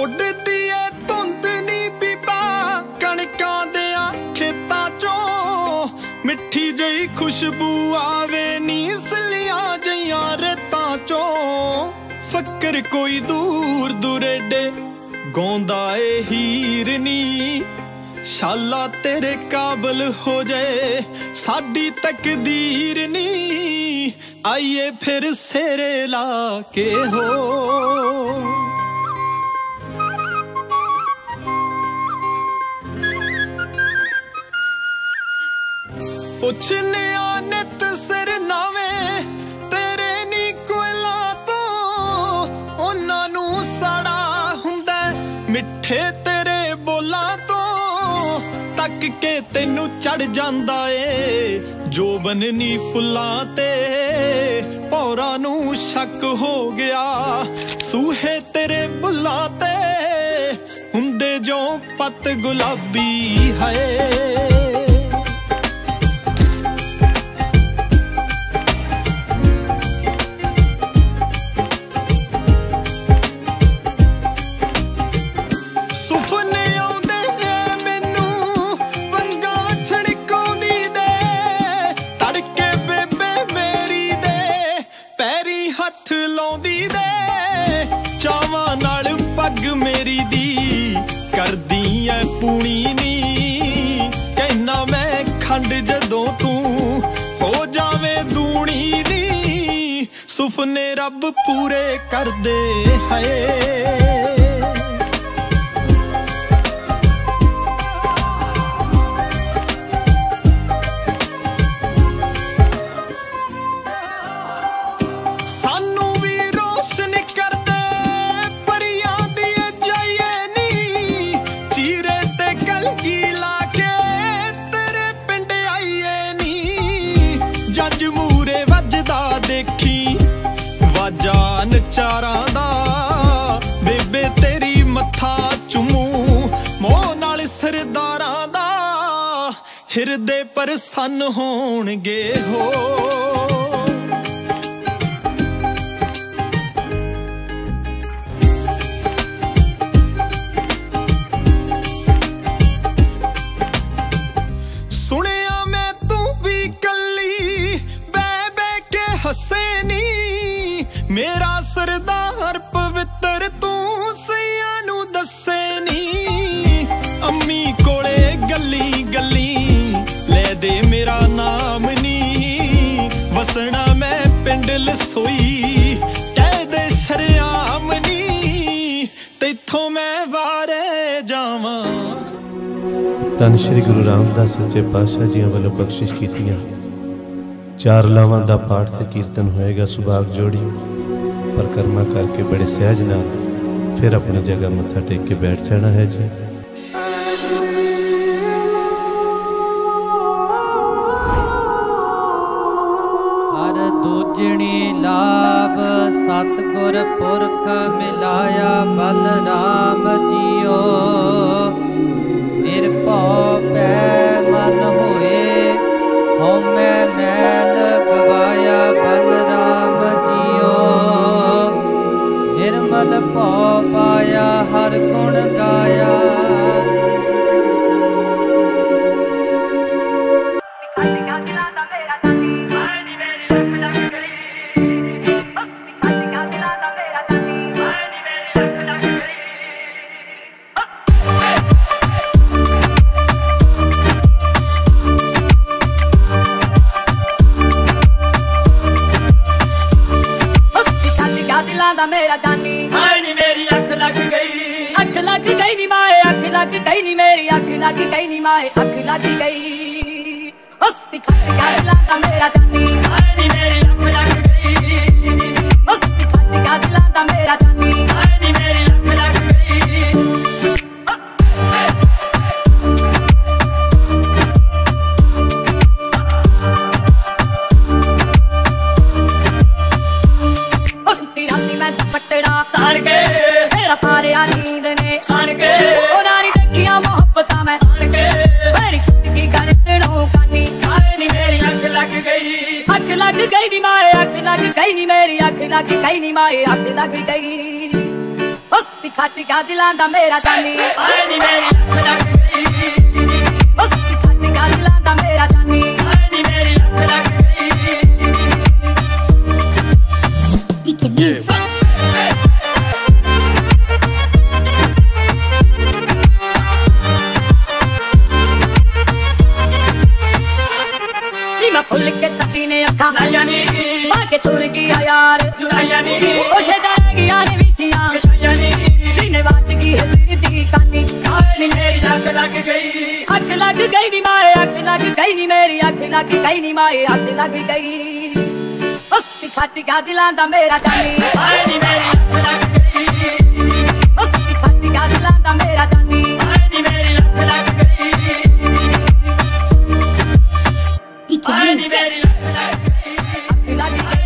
ਉੱਡਦੀ ਏ ਧੁੰਦ ਨੀ ਬੀਬਾ ਕਣਕਾਂ ਦੇ ਆ ਖੇਤਾਂ ਚੋਂ ਮਿੱਠੀ ਜਈ ਖੁਸ਼ਬੂ ਆਵੇ ਨੀ ਸਲੀਆਂ ਜਈਆਂ ਰਤਾਂ ਚੋਂ। ਫੱਕਰ ਕੋਈ ਦੂਰ ਦੁਰੇਡੇ, ਗਾਉਂਦਾ ਏ ਹੀਰਨੀ ਸ਼ਾਲਾ ਤੇਰੇ ਕਾਬਲ ਹੋ ਜਾਏ ਸਾਡੀ ਤਕਦੀਰ ਨੀ। ਆਈਏ ਫਿਰ ਸੇਰੇ ਲਾ ਕੇ ਹੋ। ਪੁੱਛਨਿਆ ਨਿਤ ਸਿਰ ਨਾਵੇਂ, ਤੇਰੇ ਨੀ ਕੋਇਲਾ ਤੋਂ ਉਹਨਾਂ ਨੂੰ ਸੜਾ ਹੁੰਦਾ ਮਿੱਠੇ ਤੇਰੇ ਬੋਲਾਂ ਤੋਂ ਤੱਕ ਕੇ ਤੈਨੂੰ ਚੜ ਜਾਂਦਾ ਏ। ਜੋ ਬਨਨੀ ਫੁੱਲਾਂ ਤੇ ਪੌਰਾ ਨੂੰ ਸ਼ੱਕ ਹੋ ਗਿਆ। ਸੂਹੇ ਤੇਰੇ ਬੁੱਲਾਂ ਤੇ, ਹੁੰਦੇ ਜੋ ਪਤ ਗੁਲਾਬੀ ਹੈ ਪੱਗ ਮੇਰੀ ਦੀ ਕਰਦੀ ਐ ਪੂਣੀ ਨੀ। ਕਹਿਣਾ ਮੈਂ ਖੰਡ ਜਦੋਂ ਤੂੰ ਹੋ ਜਾਵੇਂ ਦੂਣੀ ਨੀ ਸੁਪਨੇ ਰੱਬ ਪੂਰੇ ਕਰਦੇ ਹਏ। ਜਾਨ ਚਾਰਾਂ ਦਾ, ਬੇਬੇ ਤੇਰੀ ਮੱਥਾ ਚੁੰਮੂ, ਮੋਹ ਨਾਲ ਸਰਦਾਰਾਂ ਦਾ, ਹਿਰਦੇ ਪਰਸੰਨ ਹੋਣਗੇ ਹੋ। ਮੇਰਾ ਸਰਦਾਰ ਪਵਿੱਤਰ ਤੂੰ ਸਈਆਂ ਨੂੰ ਦੱਸੇ ਨੀ। ਅੰਮੀ ਕੋਲੇ ਗੱਲੀ ਗੱਲੀ ਲੈ ਦੇ ਮੇਰਾ ਨਾਮ ਨੀ। ਵਸਣਾ ਮੈਂ ਪਿੰਡ ਲਸੋਈ, ਕਹਿ ਦੇ ਸ਼ਰਿਆਮ ਨੀ। ਤੇਥੋਂ ਮੈਂ ਵਾਰੇ ਜਾਵਾਂ। ਤਨ ਸ਼੍ਰੀ ਗੁਰੂ ਰਾਮਦਾਸ ਸੱਚੇ ਪਾਤਸ਼ਾਹ ਜੀਆਂ ਵੱਲੋਂ ਬਖਸ਼ਿਸ਼ ਕੀਤੀਆਂ। ਚਾਰ ਲਾਵਾਂ ਦਾ ਪਾਠ ਤੇ ਕੀਰਤਨ ਹੋਏਗਾ ਸੁਭਾਗ ਜੋੜੀ। ਪਰਕਰਮਾ ਕਰਕੇ ਬੜੇ ਸਹਿਜ ਨਾਲ ਫਿਰ ਆਪਣੀ ਜਗ੍ਹਾ ਮੱਥਾ ਟੇਕ ਕੇ ਬੈਠ ਜਾਣਾ ਹੈ ਜੀ। ਹਰ ਦੂਜਣੀ ਲਾਭ ਸਤਗੁਰ ਪੁਰਖ ਮਿਲਾਇਆ ਬਲ ਜੀਓ। ਨਿਰਭਉ ਪੈ ਮਨ ਗਈ ਨੀ ਮਾਏ, ਅੱਖ ਲੱਗ ਗਈ ਨੀ ਮੇਰੀ, ਅੱਖ ਲੱਗ ਗਈ ਨੀ ਮਾਏ, ਅੱਖ ਲੱਗ ਗਈ। ਹਸਤੀ ਖੱਟ ਗਿਆ ਦਿਲਾਂ ਮੇਰਾ ਜਾਨੀ। ਹਾਏ ਨੀ ਮੇਰੀ ਅੱਖ ਲੱਗ ਗਈ। ਹਸਤੀ ਖੱਟ ਗਿਆ ਦਿਲਾਂ ਮੇਰਾ ਜਾਨੀ। ਹਾਏ ਨੀ ਮੇਰੀ ਅੱਖ ਲੱਗ ਗਈ। ਹਸਤੀ ਰਾਤੀ ਮੈਂ ਪਟੜਾ ਸਾੜ ਕੇ ਮੇਰਾ ਪਾਰਿਆ ਨੀਂਦ ਅੱਖ ਲੱਗ ਗਈ ਨੀ ਮਾਏ, ਅੱਖ ਲੱਗ ਗਈ ਨੀ ਮੇਰੀ, ਅੱਖ ਲੱਗ ਗਈ ਨੀ ਮਾਏ, ਅੱਖ ਲੱਗ ਗਈ ਹਸਤੀ ਖਾਟੀ ਗਾ ਦਿਲਾਂ ਦਾ ਮੇਰਾ ਜਾਨੀ। ਹਾਏ ਨੀ ਮੇਰੀ, ਅੱਖ ਲੱਗ ਗਈ ਕੇ ਤੁਰ ਗਿਆ ਯਾਰ। ਜੁਰਾਇਆ ਨੀ ਉਹ ਸ਼ਦਾਗੀਆਂ ਨੇ ਵਿਛੀਆਂ। ਵਿਛਾਇਆ ਨੀ ਸੀਨੇ ਵੱਜ ਗਈ ਹੈ ਮੇਰੀ ਦੀ ਕਾਨੀ। ਹਾਏ ਨੀ ਮੇਰੀ ਅੱਖ ਲੱਗ ਗਈ ਅੱਖ ਲੱਗ ਗਈ ਨੀ ਮਾਏ ਅੱਖ ਲੱਗ ਗਈ ਨੀ ਮੇਰੀ ਅੱਖ ਲੱਗ ਗਈ ਨੀ ਮਾਏ ਅੱਖ ਲੱਗ ਗਈ। ਹਸਤੀ ਖਾਟੀ ਗਾ ਦਿਲਾਂ ਦਾ ਮੇਰਾ ਜਾਨੀ। ਹਾਏ ਨੀ ਮੇਰੀ ਅੱਖ ਲੱਗ ਗਈ ਹਸਤੀ ਖਾਟੀ ਗਾ ਦਿਲਾਂ ਦਾ ਮੇਰਾ ਜਾਨੀ। ਹਾਏ ਨੀ ਮੇਰੀ ਅੱਖ ਲੱਗ ਗਈ ਹਾਏ ਨੀ ਮੇਰੀ ਅੱਖ ਲੱਗ ਗਈ।